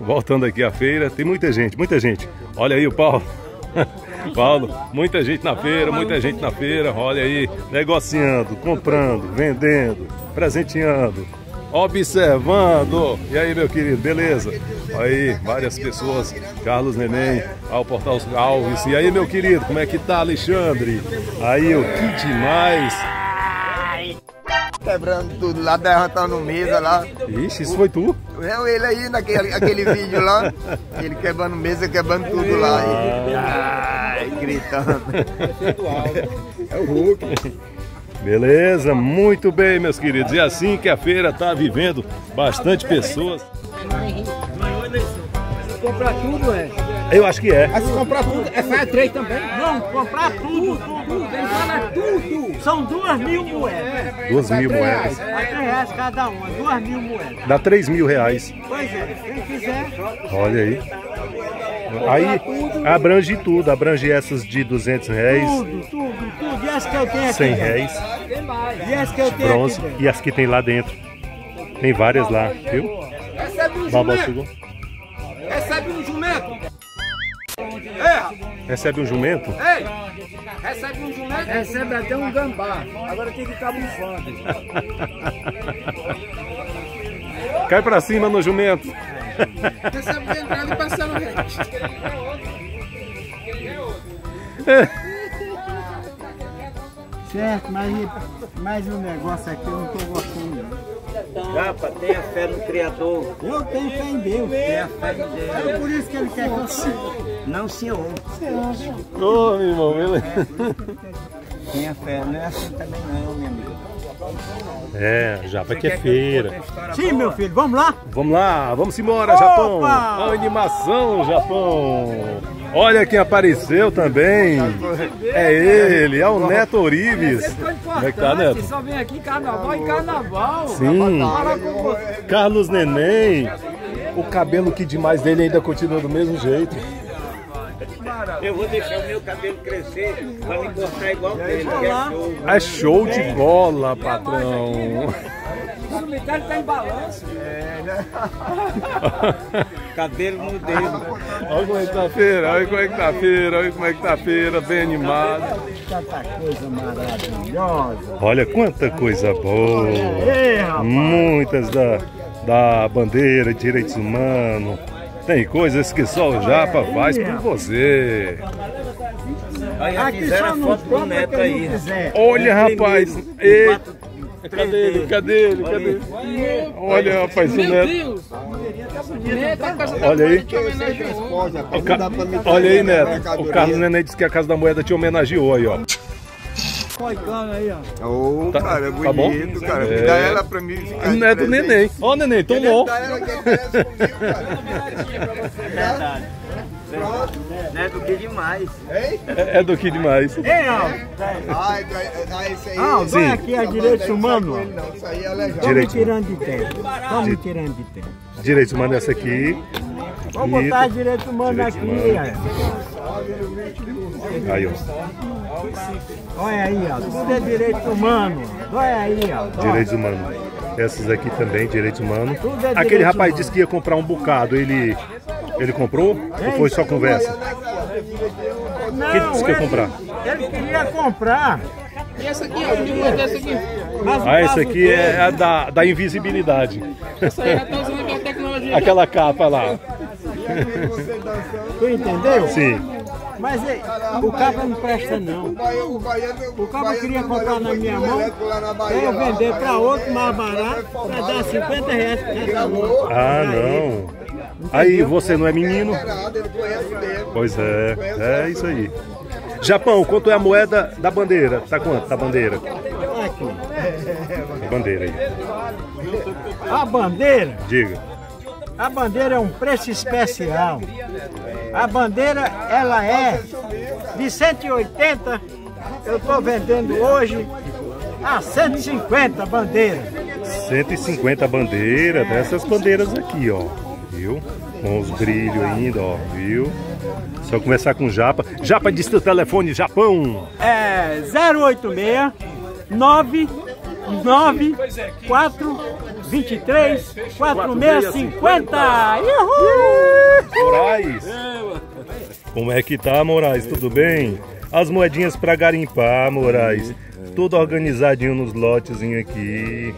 Voltando aqui à feira, tem muita gente, muita gente. Olha aí o Paulo. Paulo, muita gente na feira, muita gente na feira. Olha aí, negociando, comprando, vendendo, presenteando, observando. E aí, meu querido, beleza? Aí, várias pessoas. Carlos Neném, ao Portal Alves. E aí, meu querido, como é que tá, Alexandre? Aí, o que demais quebrando tudo lá, derrotando mesa lá. Ixi, isso foi tu? É ele aí naquele aquele vídeo lá, ele quebrando mesa, quebrando tudo lá. E, ai, gritando. É o Hulk. Beleza, muito bem, meus queridos. E assim que a feira está vivendo, bastante pessoas. Comprar tudo, é? Eu acho que é. Mas se comprar tudo, é sai três também? Não, comprar tudo, tudo, tem fala tudo. São duas mil moedas. Duas mil moedas. É três reais cada uma, duas mil moedas. Dá três mil reais. Pois é, quem quiser. Olha aí. Aí abrange tudo, abrange essas de 200 reais. Tudo, tudo, tudo. E as que eu tenho aqui? 100 reais. E as que eu tenho bronze, aqui? E as que tem lá dentro. Tem várias lá, viu? Recebe um jumento. Recebe um jumento. É. Recebe um jumento? Ei! Recebe um jumento? Recebe até um gambá. Agora tem que estar bufando. Cai pra cima no jumento. Recebe de entrada e passando rente. Certo, mas, mas o negócio aqui eu não estou gostando não. Japa, tenha fé no Criador. Eu tenho fé em Deus. Tenha fé em Deus. É por isso que ele quer que eu Não, senhor. Ô, meu irmão, beleza. Tenha fé, não é assim também não, meu amigo. É, Japa que é feira. Sim, meu filho, vamos lá? Vamos lá, vamos embora, Opa! Japão. A animação, Japão. Olha quem apareceu também. É ele, é o Neto Orives. Como é que tá, Neto? Só vem aqui carnaval e carnaval. Sim. Carlos Neném. O cabelo que demais dele ainda continua do mesmo jeito. Eu vou deixar o meu cabelo crescer pra me cortar igual dele, que é show. É show de bola, patrão. O cemitério tá em balanço. Cabelo no dedo. Olha como é que tá a feira, olha como é que tá a feira, olha como é que tá a feira, bem animada. Tanta coisa maravilhosa. Olha quanta coisa boa. Muitas da, da bandeira, direitos humanos. Tem coisas que só o Japa faz por você. Aí Aqui só não compra quem não aí. quiser. Olha, rapaz. E... Cadê ele? Cadê ele? Cadê ele? Olha, rapaz, o Neto. Olha aí. Olha aí, Neto. O Carlos Neném disse que a Casa da Moeda te homenageou aí, ó. Coicando aí, ó. Ô, Tá- cara, é tá bom? bonito, cara. É. Dá ela pra mim. ficar Não é do. Neném. Ó, o Neném, tomou. Dá ela que parece comigo, cara. Neto, que demais. Hein? É, é do que demais. Ei. Ai, ai, isso aí. Aldo, Sim. olha aqui a direitos humanos. ó. Não, isso aí é legal. Estão me Direitos tirando de tempo. Estão me tirando de tempo. Direitos humanos essa aqui. Vou botar direitos humanos aqui, humanos. ó. Aí, ó. Olha aí, ó. Tudo é direito humano. Olha aí, ó. Direitos humanos. Essas aqui também, direitos humanos. Tudo é Aquele direito rapaz humano. disse que ia comprar um bocado. Ele, ele comprou? Ou foi só conversa? Não, Quem disse que ia ele- comprar? Ele queria comprar. E essa aqui, ó. Que essa aqui? Mas Ah, essa aqui é a da, da invisibilidade. Essa aí já tá usando aquela tecnologia. Aquela capa lá. Tu entendeu? Sim. Mas ei, o cabo não presta não. O cabo queria comprar na minha mão pra eu vender para outro mais barato para dar 50 reais para cada um. Ah, não. Aí, você não é menino? Pois é, é isso aí. Japão, quanto é a moeda da bandeira? Tá quanto? Da bandeira? Aqui. A bandeira aí. A bandeira, Diga. a bandeira é um preço especial. A bandeira, ela é de 180, eu estou vendendo hoje a 150 bandeira. 150 bandeiras, dessas bandeiras aqui, ó. Viu? Com os brilhos ainda, ó. Viu? Só começar com Japa. Japa disse teu telefone, Japão. É 086 994 23 4650. Uhul! Como é que tá, Moraes? Tudo bem? As moedinhas para garimpar, Moraes. Tudo organizadinho nos lotezinhos aqui.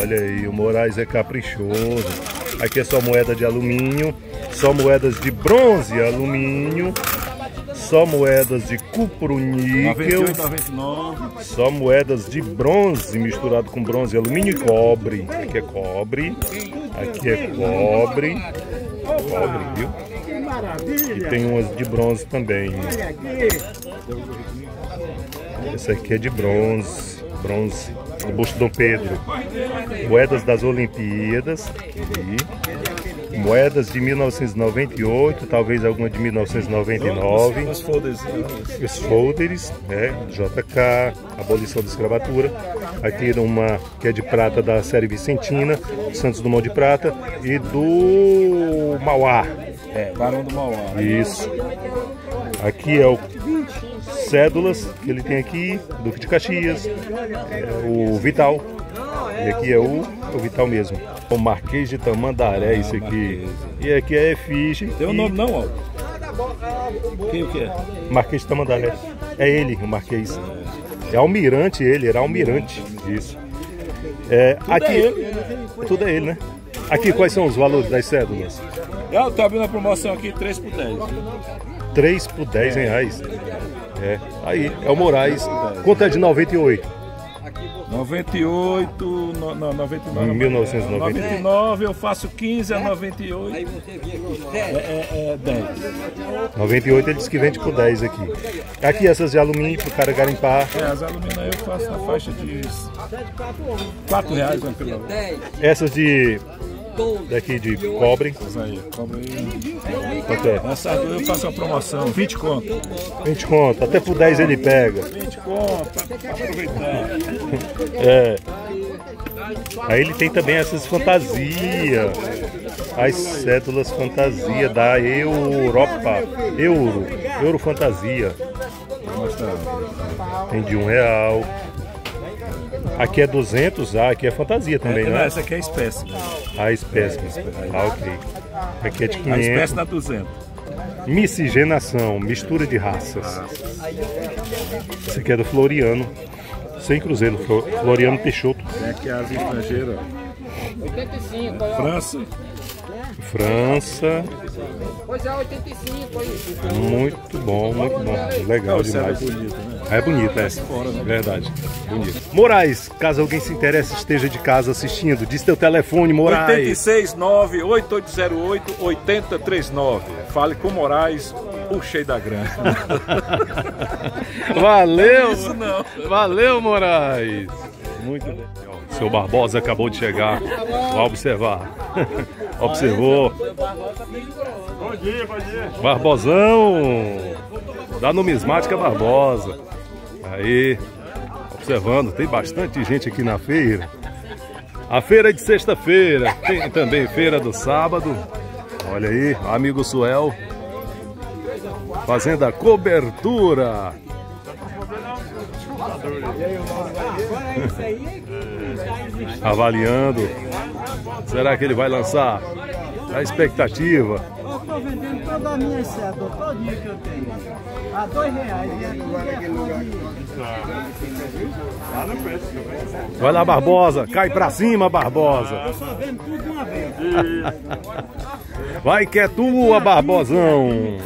Olha aí, o Moraes é caprichoso. Aqui é só moeda de alumínio, só moedas de bronze e alumínio, só moedas de cupro níquel, 98, 99. só moedas de bronze misturado com bronze, alumínio e cobre. Aqui é cobre, aqui é cobre, cobre, viu? Que maravilha! E tem umas de bronze também. Esse aqui é de bronze, bronze, do busto Dom Pedro. Moedas das Olimpíadas, aqui. Moedas de 1998, talvez alguma de 1999. Os folders. Os folders, né? JK, abolição da escravatura. Aqui uma que é de prata da série Vicentina, Santos Dumont de Prata e do Mauá. É, Barão do Mauá. Isso. Aqui é o cédulas que ele tem aqui, Duque de Caxias, é o Vital. E aqui é o, o Vital mesmo. O Marquês de Tamandaré, isso aqui. E aqui é efígie. Tem o e- nome não, ó. Quem o que é? Marquês de Tamandaré. É ele, o Marquês. É almirante ele, era almirante. Isso. É, aqui, é ele. Tudo é ele, né? Aqui, quais são os valores das cédulas? Eu tô abrindo a promoção aqui 3 por 10. 3 por 10 reais. É, aí, é o Moraes. Quanto é de 98? 98, no, no, 99. 1999. 99 eu faço 15 a 98. É, é, é 10. 98 ele disse que vende por 10 aqui. Aqui essas de alumínio pro cara garimpar. É, as alumínios eu faço na faixa de 4 reais né, pelo Essas de. Daqui de cobre. Isso aí, cobre é? Essa eu faço uma promoção, 20 conto. 20 conto. Até por 10 ele pega. 20 conto, pra, pra aproveitar. É. Aí ele tem também essas fantasia. As cédulas fantasia da Europa. Euro. Euro fantasia. Tem de um real. Aqui é 200, ah, aqui é fantasia também, Não, né? essa aqui é espécie. A espécie. Ah, ok. Aqui é de A espécie 500. dá 200. Miscigenação, mistura de raças. Esse aqui é do Floriano. Sem cruzeiro, Flo- Floriano Peixoto. Aqui as estrangeiras. ó. França, França. Pois é, 85 aí. Muito bom, muito bom. Legal o é demais. bonito, né? É bonito, é. Verdade. Bonito. Moraes, caso alguém se interesse, esteja de casa assistindo, diz teu telefone, Moraes. 869 8808 8039. Fale com Moraes, o cheio da grana. Valeu! Isso não. Valeu, Moraes! Muito bem. Seu Barbosa acabou de chegar. Vai observar. Observou. Bom dia, bom dia. Barbosão! Da numismática Barbosa. Aí, observando, tem bastante gente aqui na feira. A feira é de sexta-feira, tem também feira do sábado. Olha aí, amigo Suel. Fazendo a cobertura. Avaliando. Será que ele vai lançar? A expectativa. Eu estou vendendo toda a minha cédula, todinha que eu tenho. A dois reais. E aqui é. Vai lá, Barbosa. Cai pra cima, Barbosa. Eu só vendo tudo de uma vez. Vai que é tua, Barbosão.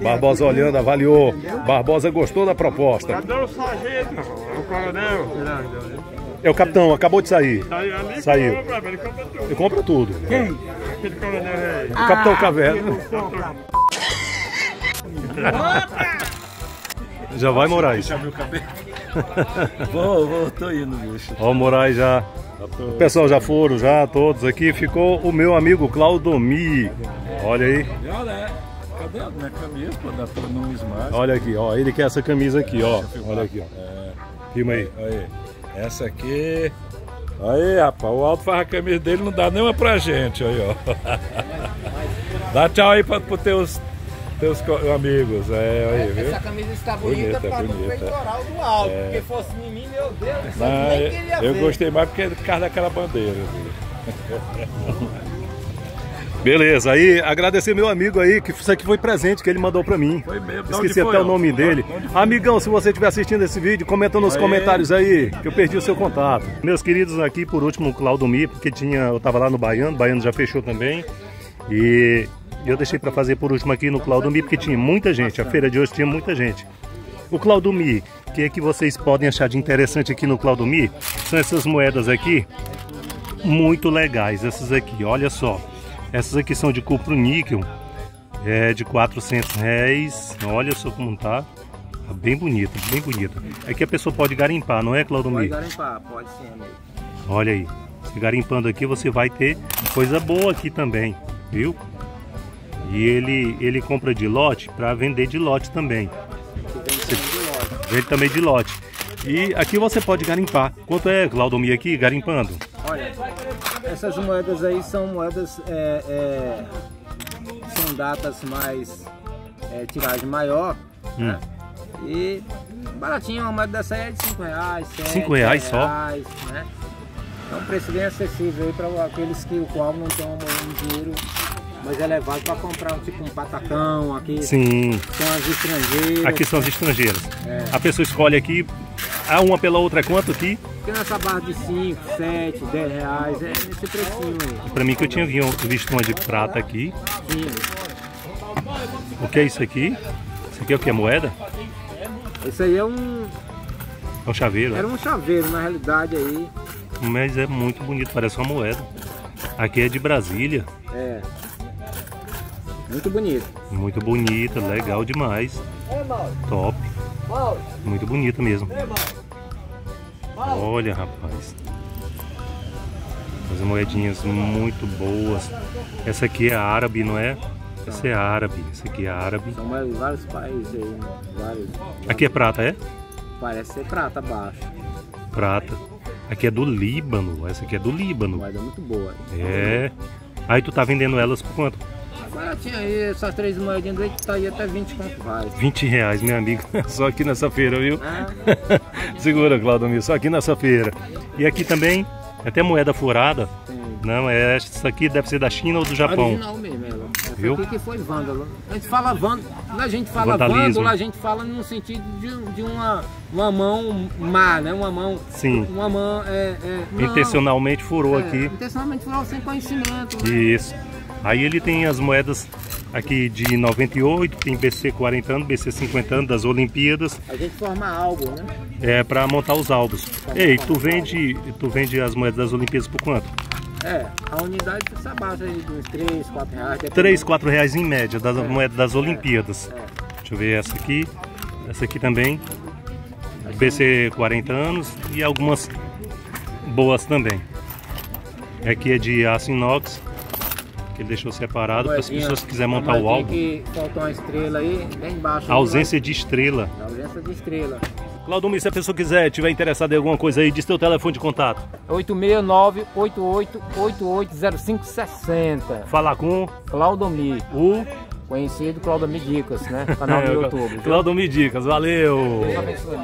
Barbosa olhando, avaliou. Barbosa gostou da proposta. Cadê o sargento? O coronel? É o capitão, acabou de sair. Saiu ali Saiu. Compra, ele compra tudo. Eu compro tudo. Quem? Aquele coronel aí. O capitão Caverna. Já vai, Moraes. Já meu cabelo. vou, vou, tô indo, bicho. Ó, o Moraes já. O pessoal já foram, já, todos aqui. Ficou o meu amigo Claudomi. Olha aí, olha, cadê a minha camisa? Pô, da tua numismática. olha aqui, ó. Ele quer essa camisa aqui, ó. Olha aqui, ó. Filma aí. Aí, essa aqui. Aí, rapaz, o Alto faz a camisa dele, não dá nenhuma pra gente, aí, ó. Dá tchau aí pra, pros teus, teus amigos, é, aí, viu? Essa camisa está bonita, Bonita, para no bonita. peitoral do alto. Porque fosse em mim, meu Deus Não, nem eu, queria eu ver. gostei mais porque é por causa daquela bandeira. Beleza, aí agradecer meu amigo aí, que isso aqui foi presente que ele mandou pra mim. Foi mesmo. Esqueci até o nome dele. Amigão, se você estiver assistindo esse vídeo, comenta nos comentários aí, que eu perdi o seu contato. Meus queridos, aqui por último o Claudomir, porque tinha, eu tava lá no Baiano, o Baiano já fechou também. E eu deixei pra fazer por último aqui no Claudomir, porque tinha muita gente. A feira de hoje tinha muita gente. O Claudomir, o que é que vocês podem achar de interessante aqui no Claudomir? São essas moedas aqui, muito legais. Essas aqui, olha só. Essas aqui são de cupro níquel, é de 400 réis. Olha só como tá. Tá Bem bonito, bem bonito. Aqui a pessoa pode garimpar, não é, Pode Claudomir? garimpar, pode sim, amigo. Olha aí. Se garimpando aqui, você vai ter coisa boa aqui também, viu? E ele, ele compra de lote para vender de lote também. Vende também de lote. E aqui você pode garimpar. Quanto é, Claudomir, aqui, garimpando? Olha, essas moedas aí são moedas, é, é, são datas mais, é, tiragem maior, né? E baratinho, uma moeda dessa aí é de 5 reais, 7 Cinco reais só? reais, né? É um preço bem acessível aí para aqueles que o qual não tem um, dinheiro mais elevado para comprar tipo um patacão aqui, Sim. são as estrangeiras. Aqui são as estrangeiras. É. A pessoa escolhe aqui, a uma pela outra é quanto aqui? Porque nessa barra de 5, 7, 10 reais, é esse precinho aí. Pra mim que eu tinha vi- visto uma de prata aqui. Sim. O que é isso aqui? Isso aqui é o que? É moeda? Esse aí é um. É um chaveiro. Era um chaveiro na realidade aí. Mas é muito bonito, parece uma moeda. Aqui é de Brasília. É. Muito bonito. Muito bonita, legal demais. Top. Muito bonita mesmo. Olha, rapaz. As moedinhas muito boas. Essa aqui é árabe, não é? Essa é árabe. Essa aqui é árabe. São vários países aí, né? Vários. Aqui é prata, é? Parece ser prata abaixo. Prata. Aqui é do Líbano. Essa aqui é do Líbano. Moeda muito boa. É. Aí tu tá vendendo elas por quanto? Baratinho aí, essas três moedinhas aí tá aí até 20 conto vai. 20 reais, meu amigo. Só aqui nessa feira, viu? Ah, Segura, Claudomir, só aqui nessa feira. E aqui também, até moeda furada. tem. Não, é, essa aqui deve ser da China ou do Japão. Original mesmo, ela. Essa Viu? aqui que foi vândalo. A gente fala vândalo, quando a gente fala Vandalismo. vândalo, a gente fala no sentido de, de uma, uma mão má, né? Uma mão. Sim. Uma mão. É, é, não, Intencionalmente furou é, aqui. Intencionalmente furou sem conhecimento. né? Aí ele tem as moedas aqui de 98, tem BC 40 anos, BC 50 anos das Olimpíadas, A gente forma algo, né? é para montar os álbuns. Ei, tu vende, tu vende as moedas das Olimpíadas por quanto? É, a unidade essa base aí de uns 3, 4 reais. dependendo. 3, 4 reais em média das moedas das Olimpíadas. É. Deixa eu ver essa aqui. Essa aqui também. BC 40 anos e algumas boas também. Aqui é de aço inox, que ele deixou separado para as pessoas que quiserem montar o álbum. que faltou uma estrela aí, bem embaixo. A ausência de estrela. A ausência de estrela. Claudomir, se a pessoa quiser, tiver interessado em alguma coisa aí, diz teu telefone de contato. 869-88-880560. Falar com Claudomir, o conhecido Claudomir Dicas, né? Canal do YouTube. Claudomir Dicas. Valeu! Deus abençoe.